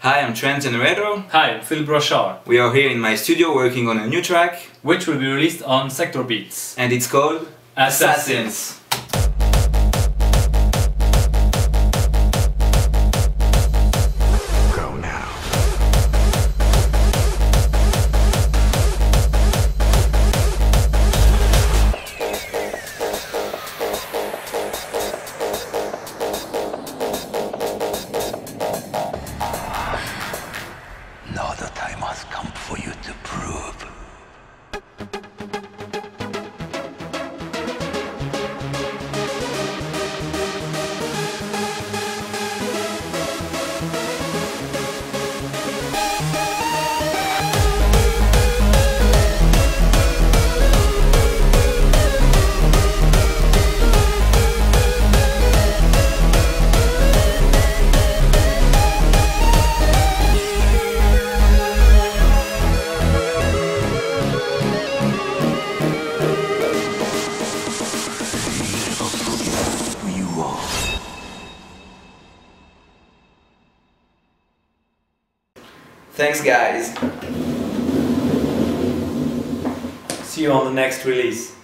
Hi, I'm Trance Generator. Hi, I'm Philippe Rochard, We are here in my studio working on a new track which will be released on SectorBeatz. and it's called Assassins. Go has come for you to prove. Thanks guys. See you on the next release.